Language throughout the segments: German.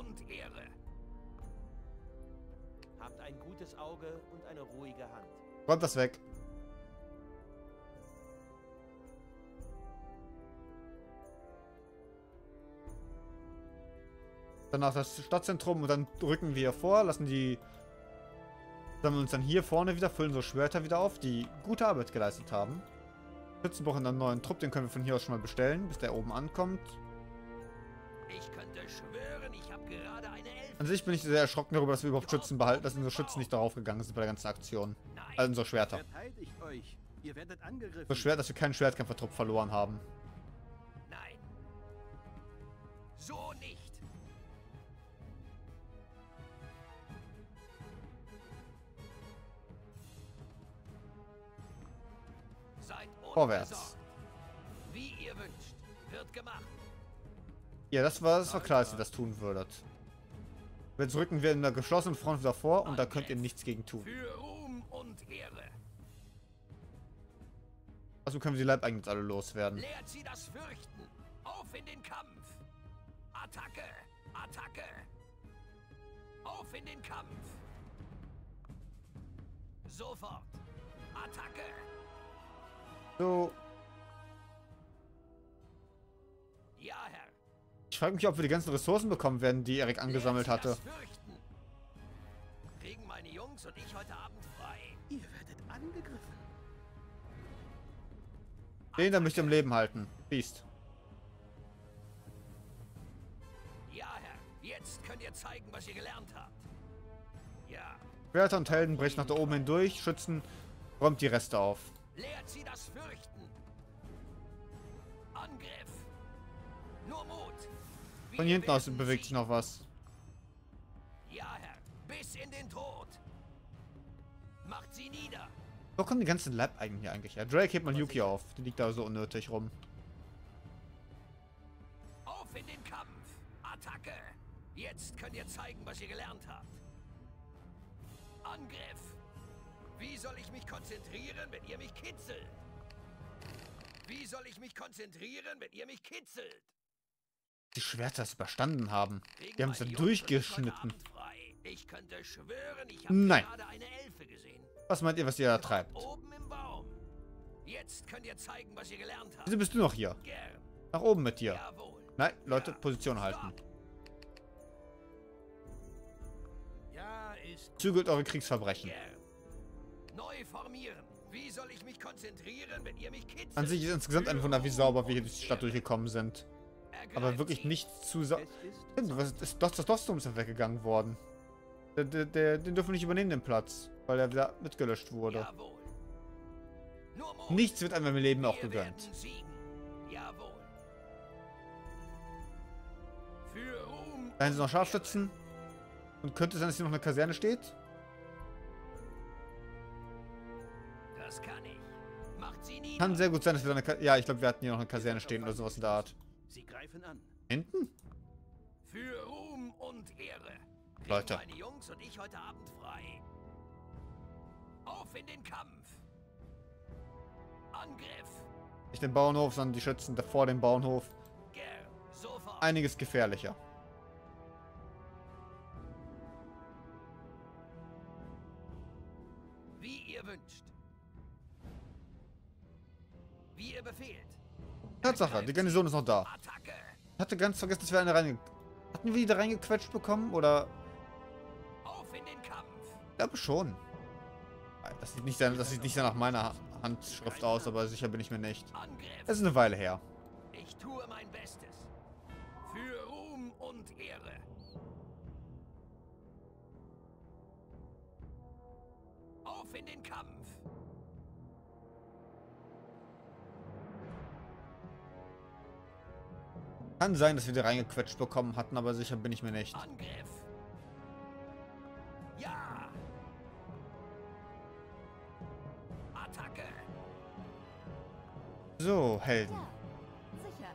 und Ehre. Habt ein gutes Auge und eine ruhige Hand. Räumt das weg. Danach das Stadtzentrum und dann rücken wir vor, lassen die sammeln uns dann hier vorne wieder, füllen so Schwerter wieder auf, die gute Arbeit geleistet haben. Schützen brauchen einen neuen Trupp, den können wir von hier aus schon mal bestellen, bis der oben ankommt. Ich könnte schwören, ich An sich bin ich sehr erschrocken darüber, dass wir überhaupt Schützen behalten, dass unsere Schützen nicht darauf gegangen sind bei der ganzen Aktion. Nein. Also unsere Schwerter. Verteidigt euch. Ihr werdet angegriffen. So schwer, dass wir keinen Schwertkämpfertrupp verloren haben. Nein. So nicht. Seid Vorwärts. Wie ihr wünscht. Wird gemacht. Ja, das war, das war klar, dass ihr das tun würdet. Jetzt rücken wir in der geschlossenen Front wieder vor und da könnt ihr nichts gegen tun. Für Ruhm und Ehre. Also können wir die Leibeigenen alle loswerden. Lehrt sie das Fürchten. Auf in den Kampf. Attacke. Attacke. Auf in den Kampf. Sofort. Attacke. So, Ja, Herr. Ich frage mich, ob wir die ganzen Ressourcen bekommen werden, die Erik angesammelt hatte. Kriegen meine Jungs und ich heute Abend frei. Ihr werdet angegriffen. Den da möchte ich am Leben halten. Beast. Ja, Herr. Jetzt könnt ihr zeigen, was ihr gelernt habt. Ja. Schwerter und Helden brechen nach da oben hindurch, Schützen räumt die Reste auf. Lehrt sie Von hinten aus bewegt sich noch was. Ja, Herr. Bis in den Tod. Macht sie nieder. Wo kommen die ganzen Leibeigenen hier eigentlich her? Drake hebt mal Yuki auf. Die liegt da so unnötig rum. Auf in den Kampf. Attacke. Jetzt könnt ihr zeigen, was ihr gelernt habt. Angriff. Wie soll ich mich konzentrieren, wenn ihr mich kitzelt? Wie soll ich mich konzentrieren, wenn ihr mich kitzelt? Die Schwerter es überstanden haben. Kriegen Die haben heute durchgeschnitten. Schwören, Nein. Was meint ihr, was ihr da treibt? Oben im Baum. Jetzt könnt ihr zeigen, was ihr gelernt habt. Wieso bist du noch hier? Gern. Nach oben mit dir. Jawohl. Nein, Leute, Ja. Position halten. Ja, ist Zügelt eure Kriegsverbrechen. Gern. Neu formieren. Wie soll ich mich konzentrieren, wenn ihr mich kitzelt? An sich ist insgesamt ein Wunder, wie sauber wir hier durch die Stadt durchgekommen sind. Aber wirklich nichts zu. Es ist Was ist doch das Dostum ist ja weggegangen worden. Der, der, der, den dürfen wir nicht übernehmen, den Platz. Weil er wieder mitgelöscht wurde. Nichts wird einem im Leben auch gegönnt. Da sind noch Scharfschützen. Und könnte es sein, dass hier noch eine Kaserne steht? Das kann sehr gut sein, dass wir da eine Ka Ja, ich glaube, wir hatten hier noch eine Kaserne stehen oder sowas in der Art. Sie greifen an. Hinten? Für Ruhm und Ehre. Leute. meine Jungs und ich heute Abend frei. Auf in den Kampf. Angriff. Nicht den Bauernhof, sondern die Schützen davor dem Bauernhof. Einiges gefährlicher. Tatsache, die Garnison ist noch da. Ich hatte ganz vergessen, dass wir eine reinge... Hatten wir die da reingequetscht bekommen? Oder... Auf in den Kampf. Ich glaube schon. Das sieht nicht, das sieht nicht nach meiner Handschrift aus, aber sicher bin ich mir nicht. Es ist eine Weile her. Ich tue mein Kann sein, dass wir die reingequetscht bekommen hatten, aber sicher bin ich mir nicht. Angriff. Ja. Attacke. So, Helden. Ja, sicher.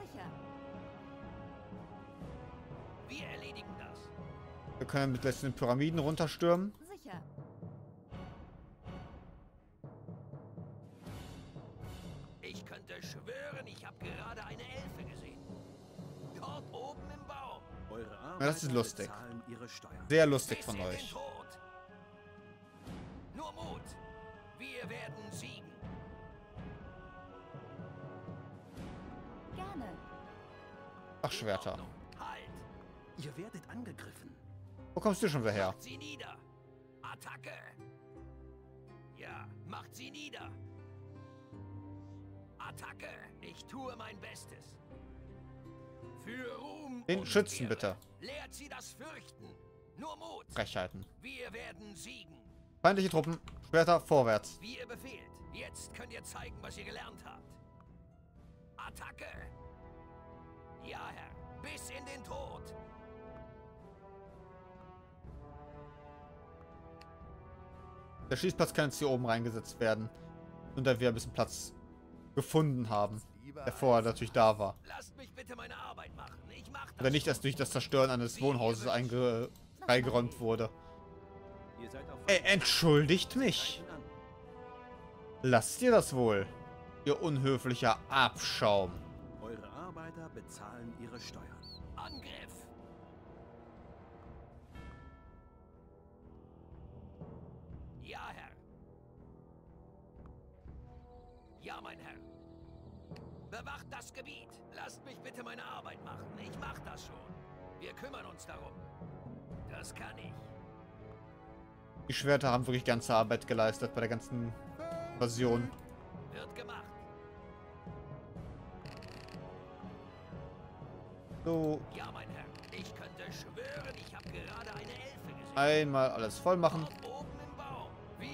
Sicher. Wir erledigen das. Wir können mit letzten Pyramiden runterstürmen. Das ist lustig. Sehr lustig von euch. Nur Mut. Wir werden siegen. Gerne. Ach, Schwerter. Halt. Ihr werdet angegriffen. Wo kommst du schon wieder her? Macht sie nieder. Attacke. Ja, macht sie nieder. Attacke. Ich tue mein Bestes. Für Ruhm Den Schützen bitte. Lehrt sie das Fürchten. Nur Mut. Frechheiten. Wir werden siegen. Feindliche Truppen. Schwerter vorwärts. Wie ihr befehlt. Jetzt könnt ihr zeigen, was ihr gelernt habt. Attacke. Ja, Herr. Bis in den Tod. Der Schießplatz kann jetzt hier oben reingesetzt werden. Und da wir ein bisschen Platz gefunden haben. Der vorher natürlich da war. Lasst mich bitte meine Arbeit machen. Ich mach das Oder nicht erst durch das Zerstören eines Wohnhauses einge freigeräumt wurde. Ihr seid auf Ey, entschuldigt mich. Lasst ihr das wohl? Ihr unhöflicher Abschaum. Eure Arbeiter bezahlen ihre Steuern. Angriff. Ja, Herr. Ja, mein Herr. Bewacht das Gebiet. Lasst mich bitte meine Arbeit machen. Ich mach das schon. Wir kümmern uns darum. Das kann ich. Die Schwerter haben wirklich ganze Arbeit geleistet bei der ganzen Invasion. Wird gemacht. So, Ja, mein Herr. Ich könnte schwören, ich habe gerade eine Elfe gesehen. einmal alles voll machen.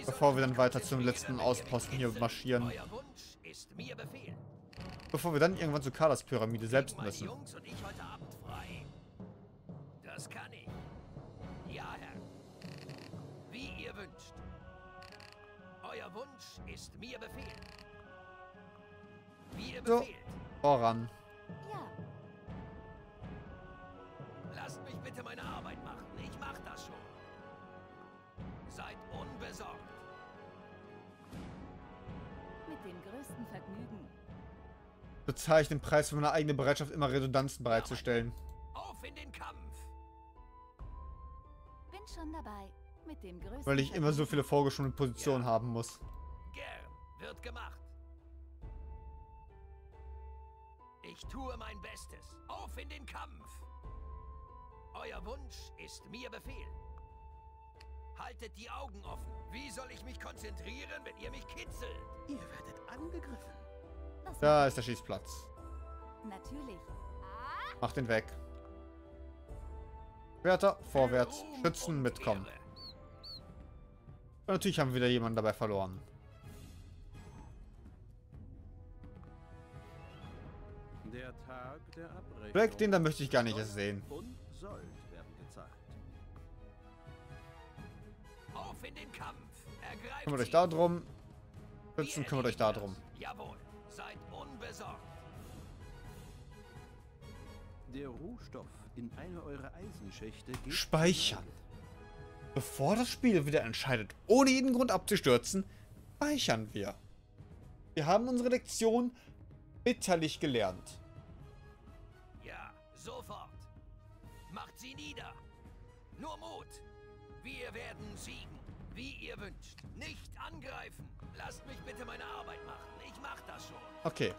Bevor wir dann weiter zum letzten Ausposten hier marschieren. Euer Bevor wir dann irgendwann zur Carlas Pyramide selbst müssen. Jungs und ich heute Abend frei. Das kann ich. Ja, Herr. Wie ihr wünscht. Euer Wunsch ist mir Befehl. Wie ihr So. befehlt. Voran. Ja. Lasst mich bitte meine Arbeit machen. Ich mach das schon. Seid unbesorgt. Mit dem größten Vergnügen. Bezahle ich den Preis für meine eigene Bereitschaft, immer Redundanzen bereitzustellen. Auf in den Kampf. Bin schon dabei. Mit dem größten Weil ich immer so viele vorgeschobene Positionen haben muss. Gern. Wird gemacht. Ich tue mein Bestes. Auf in den Kampf. Euer Wunsch ist mir Befehl. Haltet die Augen offen. Wie soll ich mich konzentrieren, wenn ihr mich kitzelt? Ihr werdet angegriffen. Da ist der Schießplatz. ich. Natürlich. Mach den weg. Schwerter, vorwärts. Schützen, mitkommen. Und natürlich haben wir wieder jemanden dabei verloren. Der Tag der Abrechnung. Projekt, den da möchte ich gar nicht erst sehen. Und Sold werden gezahlt. Auf in den Kampf. Ergreift Kümmert euch da drum. Schützen, kümmert euch da drum. Jawohl. Seid unbesorgt. Der Rohstoff in eine eurer Eisenschächte geht... Speichern. Bevor das Spiel wieder entscheidet, ohne jeden Grund abzustürzen, speichern wir. Wir haben unsere Lektion bitterlich gelernt. Ja, sofort. Macht sie nieder. Nur Mut. Wir werden siegen, wie ihr wünscht. Nicht angreifen. Lasst mich bitte meine Arbeit machen. Ich mach das schon. Okay.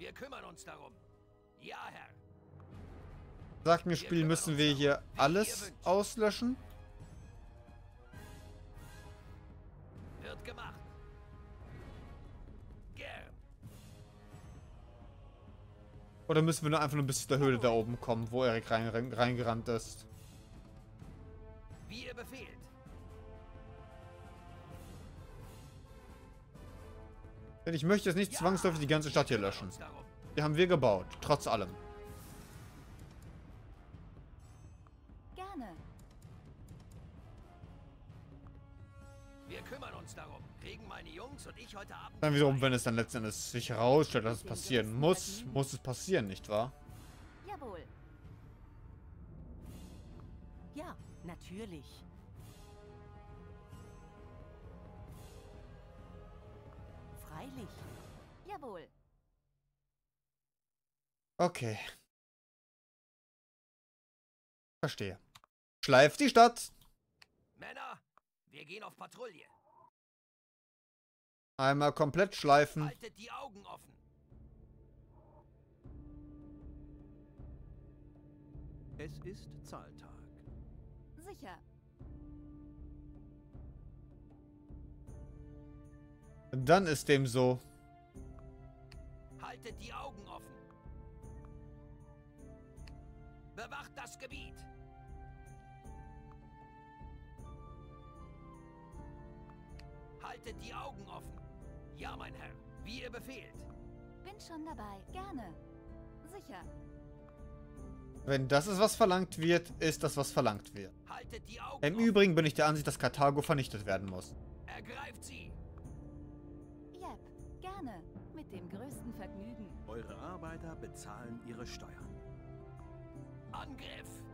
Wir kümmern uns darum. Ja, Herr. sagt mir Spiel, müssen wir hier alles auslöschen? Wird gemacht. Gern. Oder müssen wir nur einfach nur bis zu der Höhle da oben kommen, wo Erik rein, reingerannt ist? Wie ihr befehlt. Denn ich möchte jetzt nicht Ja, zwangsläufig die ganze Stadt hier löschen. Die haben wir gebaut, trotz allem. Gerne. Wir kümmern uns darum. Kriegen meine Jungs und ich heute Abend. Dann wiederum, wenn es dann letzten Endes sich herausstellt, dass es passieren muss, muss es passieren, nicht wahr? Jawohl. Ja, natürlich. Jawohl. Okay. Verstehe. Schleift die Stadt. Männer, wir gehen auf Patrouille. Einmal komplett schleifen. Haltet die Augen offen. Es ist Zahltag. Sicher. Dann ist dem so. Haltet die Augen offen. Bewacht das Gebiet. Haltet die Augen offen. Ja, mein Herr. Wie ihr befehlt. Bin schon dabei. Gerne. Sicher. Wenn das ist, was verlangt wird, ist das, was verlangt wird. Haltet die Augen Im. Übrigen bin ich der Ansicht, dass Karthago vernichtet werden muss. Ergreift sie. Jep. Gerne. Mit dem größten Vergnügen. Eure Arbeiter bezahlen ihre Steuern. Angriff.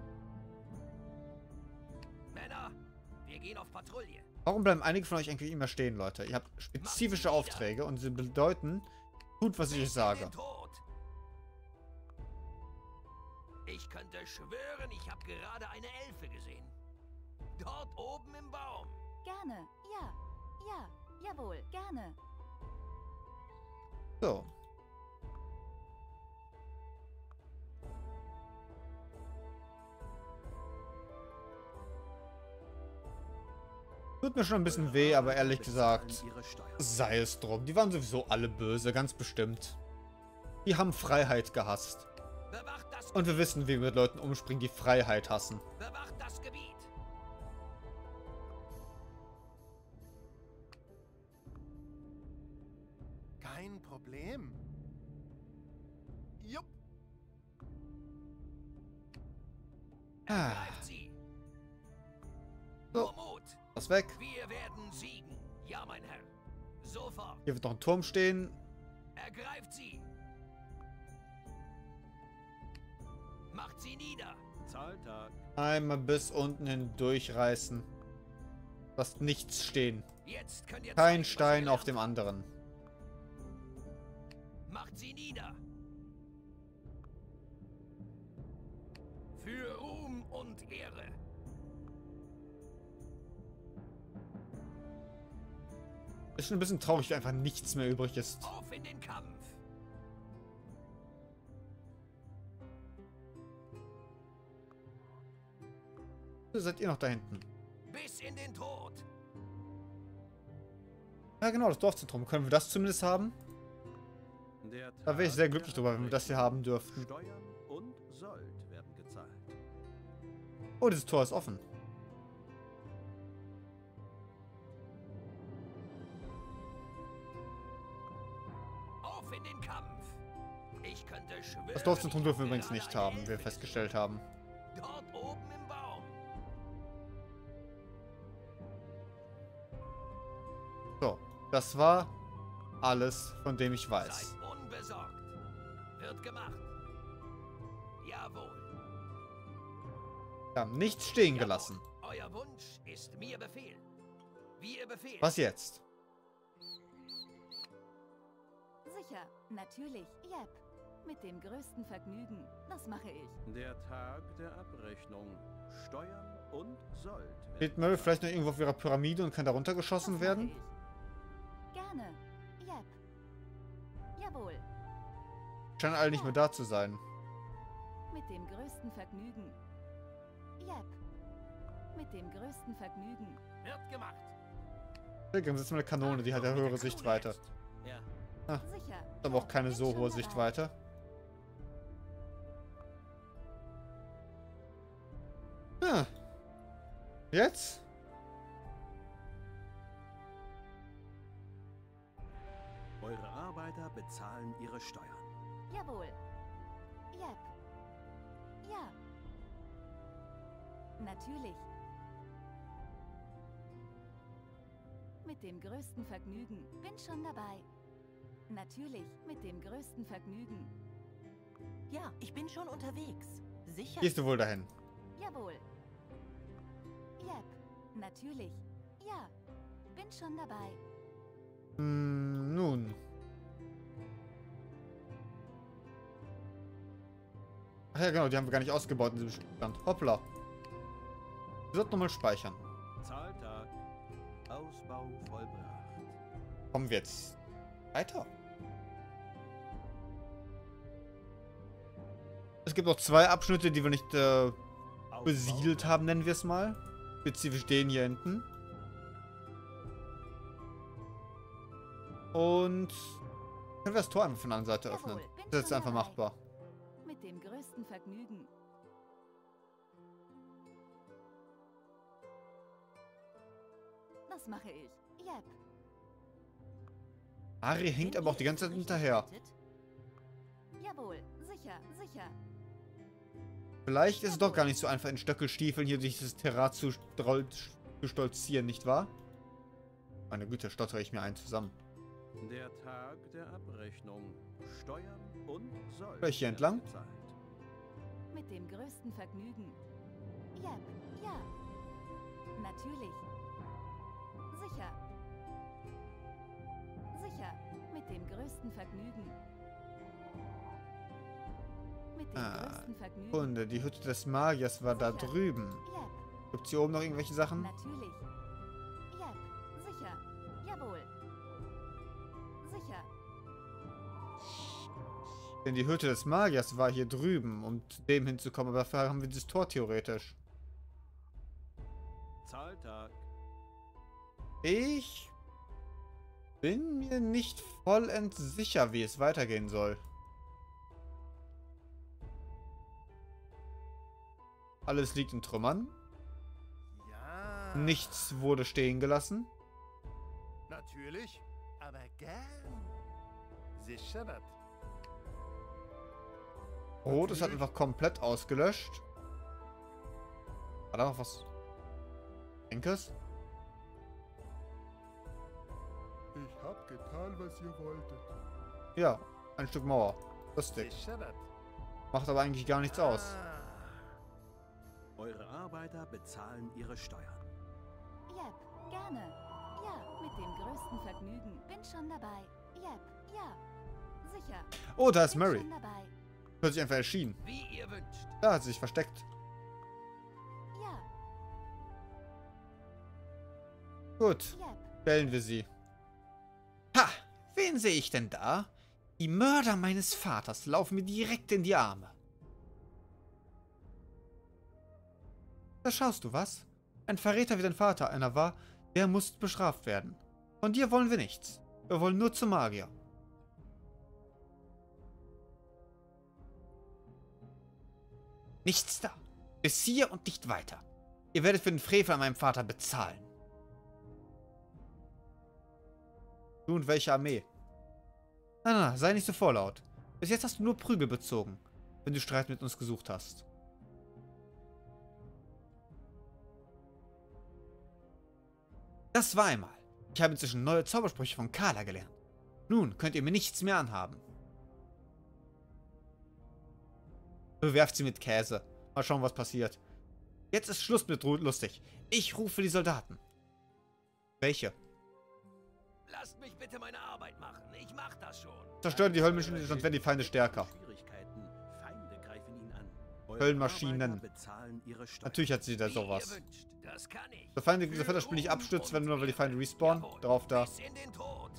Männer, wir gehen auf Patrouille. Warum bleiben einige von euch eigentlich immer stehen, Leute? Ihr habt spezifische Aufträge und sie bedeuten, tut, was ich euch sage. Ich könnte schwören, ich habe gerade eine Elfe gesehen. Dort oben im Baum. Gerne. Ja. Ja. Jawohl. Gerne. So. Tut mir schon ein bisschen weh, aber ehrlich gesagt, sei es drum. Die waren sowieso alle böse, ganz bestimmt. Die haben Freiheit gehasst. Und wir wissen, wie wir mit Leuten umspringen, die Freiheit hassen. Noch ein Turm stehen. Ergreift sie. Macht sie nieder. Zahltag. Einmal bis unten hin durchreißen. Lasst nichts stehen. Jetzt könnt ihr zeigen, Kein Stein auf dem anderen. Macht sie nieder. Ist schon ein bisschen traurig, wie einfach nichts mehr übrig ist. Auf in den Kampf. Seid ihr noch da hinten? Bis in den Tod. Ja genau, das Dorfzentrum. Können wir das zumindest haben? Da wäre ich sehr glücklich drüber, wenn wir das hier haben dürften. Steuern und Sold werden gezahlt. Oh, dieses Tor ist offen. Das Dorfzentrum dürfen wir übrigens nicht haben, wie wir festgestellt haben. Dort oben im Baum. So, das war alles, von dem ich weiß. Seid unbesorgt. Wird gemacht. Jawohl. Wir haben nichts stehen gelassen. Jawohl. Euer Wunsch ist mir Befehl. Wie ihr befehlt. Was jetzt? Sicher. Natürlich. Jep. Mit dem größten Vergnügen. Das mache ich. Der Tag der Abrechnung. Steuern und Sold Steht Murray vielleicht noch irgendwo auf ihrer Pyramide und kann da runtergeschossen Das werden? ich. Gerne. Jep. Jawohl. Scheinen alle nicht mehr da zu sein. Mit dem größten Vergnügen. Jep. Mit dem größten Vergnügen. Wird gemacht. Pilgrim sitzt mit einer Kanone, die hat ja höhere Sichtweite. Ja. Sicher. Aber auch Ja, keine so hohe. Sichtweite. Ah. Jetzt? Eure Arbeiter bezahlen ihre Steuern. Jawohl. Jep. Ja. Natürlich. Mit dem größten Vergnügen. Bin schon dabei. Natürlich, mit dem größten Vergnügen. Ja, ich bin schon unterwegs. Sicher. Gehst du wohl dahin? Jawohl. Jep. Natürlich. Ja. Bin schon dabei. Hm, nun. Ach ja, genau, die haben wir gar nicht ausgebaut in diesem Stand. Hoppla. Wir sollten nochmal speichern. Zahltag. Ausbau vollbracht. Kommen wir jetzt weiter? Es gibt noch zwei Abschnitte, die wir nicht äh, besiedelt haben, nennen wir es mal. Spezifisch den hier hinten. Und können wir das Tor einfach von der anderen Seite öffnen. Das ist einfach machbar. Mit dem größten Vergnügen. Das mache ich. Yep. Ari hängt aber auch die ganze Zeit hinterher. Jawohl, sicher, sicher. Vielleicht ist es doch gar nicht so einfach, in Stöckelstiefeln hier durch das Terrain zu, stroll- zu stolzieren, nicht wahr? Meine Güte, stottere ich mir einen zusammen. Der Tag der Abrechnung. Steuern und Soll. Hier entlang? Bezahlt. Mit dem größten Vergnügen. Yep, ja. Natürlich. Sicher. Sicher. Mit dem größten Vergnügen. Mit dem Ah. Kunde, die Hütte des Magiers war da Sicher. drüben. Yep, Gibt's hier oben noch irgendwelche Sachen? natürlich. Yep, sicher. Jawohl. Sicher. Denn die Hütte des Magiers war hier drüben, um zu dem hinzukommen, aber dafür haben wir dieses Tor theoretisch. Zahltag. Ich bin mir nicht vollends sicher, wie es weitergehen soll. Alles liegt in Trümmern. Ja. Nichts wurde stehen gelassen. Natürlich, aber gern. Sicher das. Rot ist halt einfach komplett ausgelöscht. War da noch was? Denkes? Ich hab getan, was ihr wolltet. Ja, ein Stück Mauer. Lustig. Macht aber eigentlich gar nichts aus. Eure Arbeiter bezahlen ihre Steuern. Yep, gerne. Ja, mit dem größten Vergnügen. Bin schon dabei. Yep, ja. Sicher. Oh, da ist Bin schon dabei. Plötzlich einfach erschienen. Wie ihr wünscht. Da hat sie sich versteckt. Ja, Gut, yep. stellen wir sie. Ha! Wen sehe ich denn da? Die Mörder meines Vaters laufen mir direkt in die Arme. Da schaust du was? Ein Verräter wie dein Vater einer war, der muss bestraft werden. Von dir wollen wir nichts. Wir wollen nur zum Magier. Nichts da. Bis hier und nicht weiter. Ihr werdet für den Frevel an meinem Vater bezahlen. Du und welche Armee? Na, na, sei nicht so vorlaut. Bis jetzt hast du nur Prügel bezogen, wenn du Streit mit uns gesucht hast. Das war einmal. Ich habe inzwischen neue Zaubersprüche von Kala gelernt. Nun könnt ihr mir nichts mehr anhaben. Bewerft sie mit Käse. Mal schauen, was passiert. Jetzt ist Schluss mit lustig. Ich rufe die Soldaten. Welche? Lasst mich bitte meine Arbeit machen. Ich mach das schon. Zerstören die Höllmaschinen, sonst werden die Feinde stärker. Feinde Steuern. Natürlich hat sie da sowas. Das kann ich. Der Feinde, sofern das Spiel nicht abstürzt, wenn nur weil die Feinde respawnen. Jawohl. Darauf da. Bis in den Tod.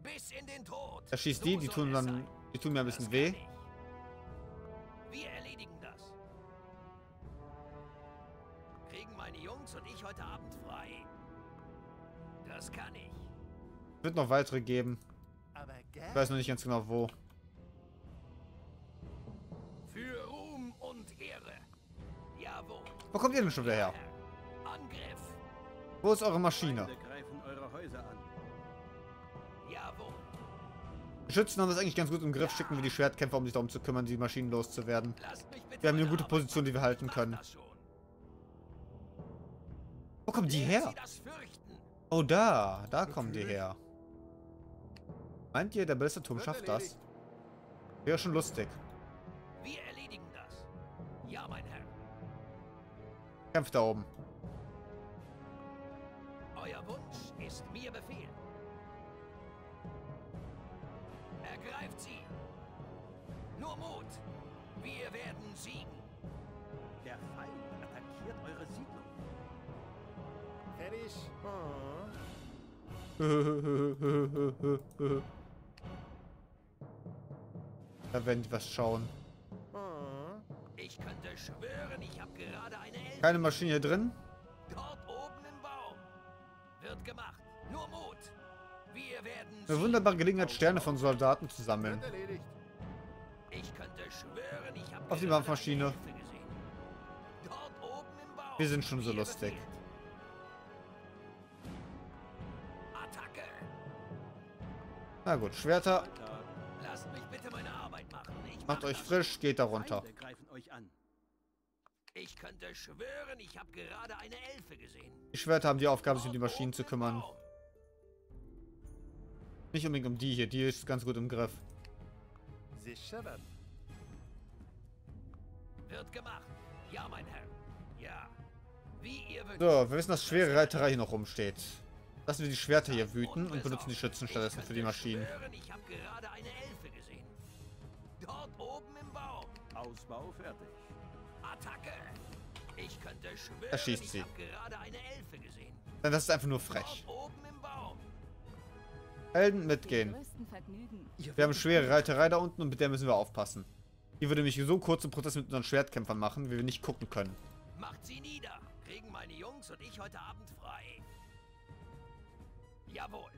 Bis in den Tod. Er schießt So die, die tun dann, die tun mir ein bisschen weh. Wir erledigen das. Kriegen meine Jungs und ich heute Abend frei. Das kann ich. Wird noch weitere geben. Aber Ich weiß noch nicht ganz genau wo. Für Ruhm und Ehre. Jawohl. Wo kommt ihr denn schon wieder her? Angriff. Wo ist eure Maschine? Feinde greifen eure Häuser an. Jawohl. Die Schützen haben das eigentlich ganz gut im Griff, schicken wir die Schwertkämpfer, um sich darum zu kümmern, die Maschinen loszuwerden. Wir haben eine gute Position, die wir halten können. Wo kommen die her? Oh, da. Da kommen die her. Meint ihr, der Ballisterturm schafft das? Wäre schon lustig. Wir erledigen das. Ja, mein Kämpft da oben. Euer Wunsch ist mir Befehl. Ergreift sie. Nur Mut. Wir werden siegen. Der Feind attackiert eure Siedlung. Fertig. Da werden die was schauen. Schwören, ich habe gerade eine Elfe. Keine Maschine hier drin. Dort oben im Baum. Wird gemacht. Nur Mut. Wir werden Eine wunderbare Gelegenheit, Sterne von Soldaten zu sammeln. Ich könnte schwören, ich habe Auf die Waffenmaschine. Wir sind schon so lustig. Attacke. Na gut, Schwerter. Macht mach euch frisch, geht da runter. Feinde greifen euch an. Ich könnte schwören, ich habe gerade eine Elfe gesehen. Die Schwerter haben die Aufgabe, sich um die Maschinen zu im kümmern. Nicht unbedingt um die hier, die ist ganz gut im Griff. Wird gemacht. Ja, mein Herr. Ja. Wie ihr wünscht. So, wir wissen, dass schwere Reiterei hier noch rumsteht. Lassen wir die Schwerter hier wüten und benutzen die Schützen stattdessen für die Maschinen. Ich schwören, ich habe gerade eine Elfe gesehen. Dort oben im Baum. Ausbau fertig. Attacke. Ich könnte schwören, Erschießt ich sie. habe gerade eine Elfe gesehen. Denn das ist einfach nur frech. Dort oben im Baum. Helden Mit mitgehen. Wir haben schwere Reiterei da unten und mit der müssen wir aufpassen. Die würde mich so kurzen Prozess mit unseren Schwertkämpfern machen, wie wir nicht gucken können. Macht sie nieder. Kriegen meine Jungs und ich heute Abend frei. Jawohl.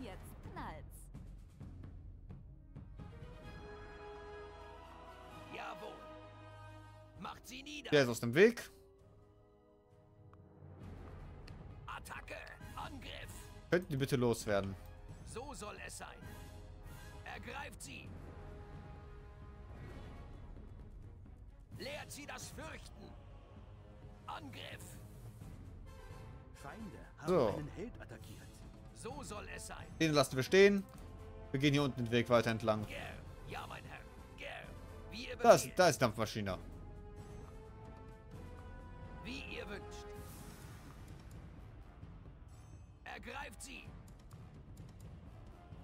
Jetzt knallt's. Der ist aus dem Weg. Attacke. Angriff. Könnten die bitte loswerden? So soll es sein. Ergreift sie. Lehrt sie das Fürchten. Angriff. Feinde haben So. einen Held attackiert. So soll es sein. Den lassen wir stehen. Wir gehen hier unten den Weg weiter entlang. Ja, mein Herr. Da ist, da ist Dampfmaschine.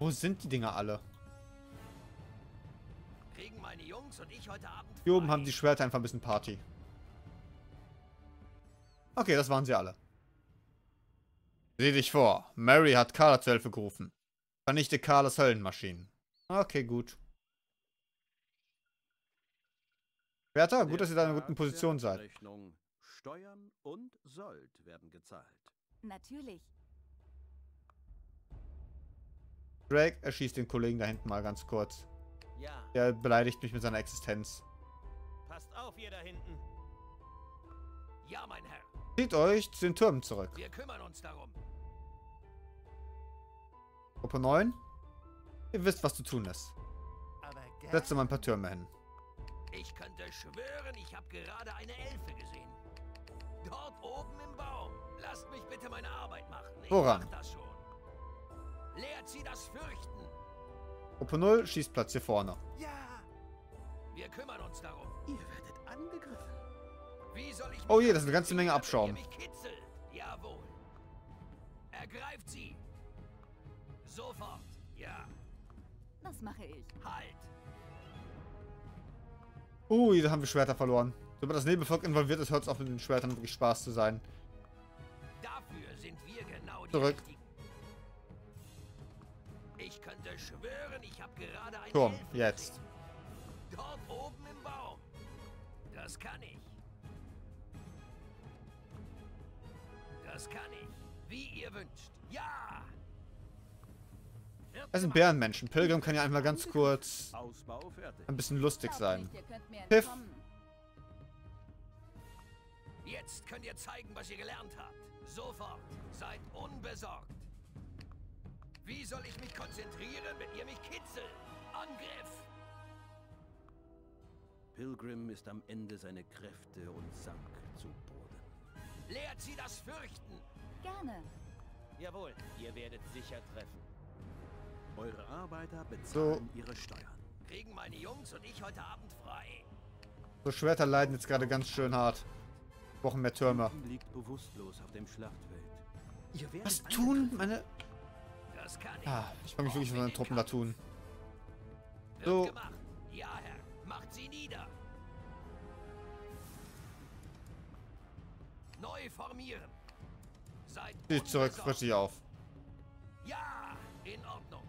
Wo sind die Dinger alle? Kriegen meine Jungs und ich heute Abend Hier oben haben die Schwerter einfach ein bisschen Party. Okay, das waren sie alle. Sieh dich vor. Mary hat Carla zur Hilfe gerufen. Vernichte Carlas Höllenmaschinen. Okay, gut. Schwerter, gut, dass ihr da in einer guten Position seid. Steuern und Sold werden gezahlt. Natürlich. Drake erschießt den Kollegen da hinten mal ganz kurz. Ja, Der beleidigt mich mit seiner Existenz. passt auf, ihr da hinten. Ja, mein Herr. Zieht euch zu den Türmen zurück. Wir kümmern uns darum. Gruppe 9. Ihr wisst, was zu tun ist. Setze mal ein paar Türme hin. Ich könnte schwören, ich habe gerade eine Elfe gesehen. Dort oben im Baum. Lasst mich bitte meine Arbeit machen. Ich Woran? mach das schon. Lehrt sie das Fürchten. Gruppe 0 schießt Platz hier vorne. Ja, Wir kümmern uns darum. ihr werdet angegriffen. Wie soll ich Oh je, das ist eine ganze Menge Abschaum. Jawohl. Ergreift sie. Sofort. Ja. Das mache ich. Halt. Ui, da haben wir Schwerter verloren. Sobald das Nebelvolk involviert ist, hört es auf mit den Schwertern wirklich Spaß zu sein. Dafür sind wir genau die Zurück. Schwören, ich habe gerade eine Turm, jetzt. Dort oben im Baum. Das kann ich. Das kann ich. Wie ihr wünscht. Ja! Es sind. Bärenmenschen. Pilgrim kann ja einmal ganz kurz ein bisschen lustig sein. Piff. entkommen. Jetzt könnt ihr zeigen, was ihr gelernt habt. Sofort. Seid unbesorgt. Wie soll ich mich konzentrieren, wenn ihr mich kitzelt? Angriff! Pilgrim ist am Ende seiner Kräfte und sank zu Boden. Lehrt sie das Fürchten. Gerne. Jawohl, ihr werdet sicher treffen. Eure Arbeiter bezahlen So. ihre Steuern. Kriegen meine Jungs und ich heute Abend frei. So Schwerter leiden jetzt gerade ganz schön hart. Brauchen mehr Türme. Liegt bewusstlos auf dem Schlachtfeld. Was tun meine... Ah, ich kann mich wirklich von meinen Truppen da tun. So. Ja, Herr. Macht sie nieder. Neu formieren. Seid Steht zurück, frisch dich auf. Ja, in Ordnung.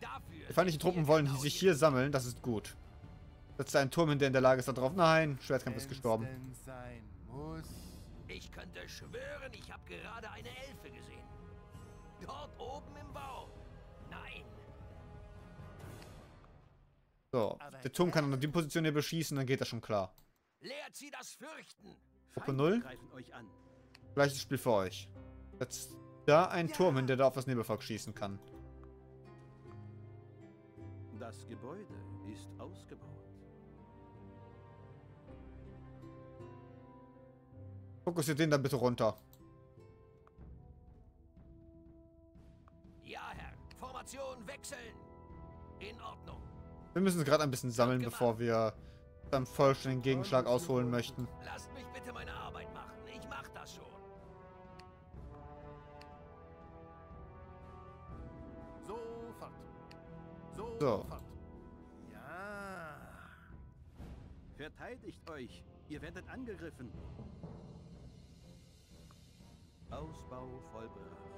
Dafür. Feindliche Truppen wollen genau sich hier sammeln, das ist gut. Setzt einen Turm hin, der in der Lage ist, da drauf. Nein, Schwertkampf ist gestorben. Ich könnte schwören, ich habe gerade eine Elfe gesehen. Dort oben im Baum. Nein. So, der Turm kann nur die Position hier beschießen, dann geht das schon klar. Lehrt sie das Fürchten. Gruppe Feinde 0, greifen euch an. gleiches Spiel für euch. Setzt da einen Turm hin, der da auf das Nebelvolk schießen kann. Das Gebäude ist ausgebaut. Fokussiert den da bitte runter. Formation wechseln. In Ordnung. Wir müssen gerade ein bisschen sammeln, bevor wir beim vollständigen Gegenschlag ausholen möchten. Lasst mich bitte meine Arbeit machen. Ich mach das schon. Sofort. So. Sofort. Ja. Verteidigt euch. Ihr werdet angegriffen. Ausbau vollbracht.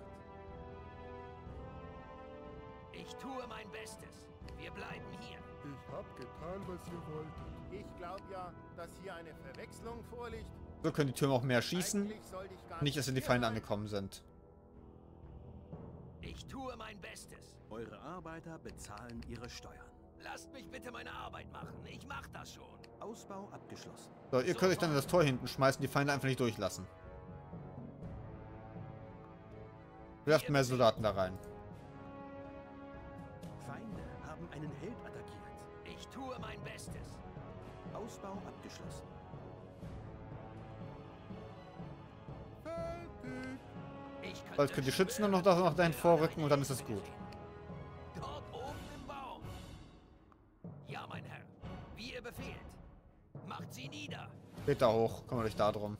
Ich tue mein Bestes. Wir bleiben hier. Ich hab getan, was ihr wolltet. Ich glaube ja, dass hier eine Verwechslung vorliegt. So können die Türme auch mehr schießen. Nicht, dass hier die Feinde angekommen sind. Ich tue mein Bestes. Eure Arbeiter bezahlen ihre Steuern. Lasst mich bitte meine Arbeit machen. Ich mach das schon. Ausbau abgeschlossen. So, ihr könnt euch dann in das Tor hinten schmeißen, die Feinde einfach nicht durchlassen. Werft mehr Soldaten da rein. Bestes. Ausbau abgeschlossen. Fertig. Ich könnte Bald könnt die Schützen nur noch da- noch dahin vorrücken und dann ist es gut. Dort oben im Baum. Ja, mein Herr. Wie ihr befehlt. Macht sie nieder. Geht da hoch, kümmert euch da drum.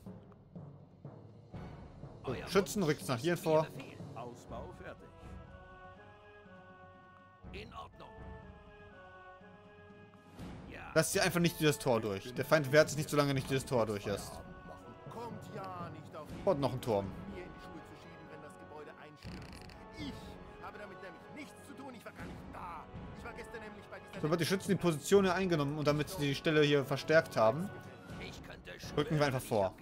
Euer Schützen, rückt nach hier vor. Befehl. Ja. Lasst sie einfach nicht durch das Tor durch. Der Feind wehrt sich nicht, solange nicht durch das Tor durch ist. Und noch ein Turm. So wird die Schützen die Position hier eingenommen und damit sie die Stelle hier verstärkt haben, Rücken wir einfach vor.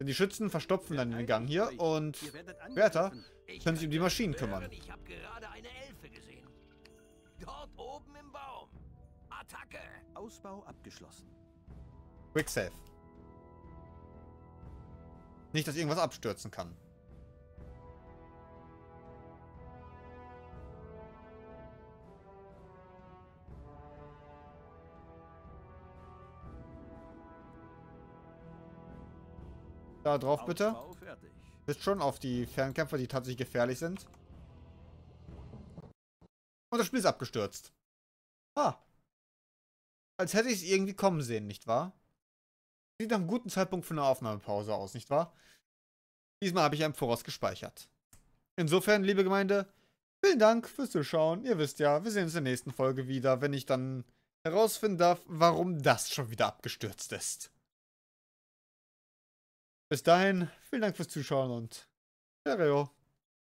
Denn die Schützen verstopfen dann den Gang hier und Wärter können sich um die Maschinen kümmern. Attacke. Ausbau abgeschlossen. Quick Save. Nicht, dass irgendwas abstürzen kann. Da drauf bitte. Wisst schon, auf die Fernkämpfer, die tatsächlich gefährlich sind. Und das Spiel ist abgestürzt. Ah. Als hätte ich es irgendwie kommen sehen, nicht wahr? Sieht nach einem guten Zeitpunkt für eine Aufnahmepause aus, nicht wahr? Diesmal habe ich im Voraus gespeichert. Insofern, liebe Gemeinde, vielen Dank fürs Zuschauen. Ihr wisst ja, wir sehen uns in der nächsten Folge wieder, wenn ich dann herausfinden darf, warum das schon wieder abgestürzt ist. Bis dahin, vielen Dank fürs Zuschauen und Stereo.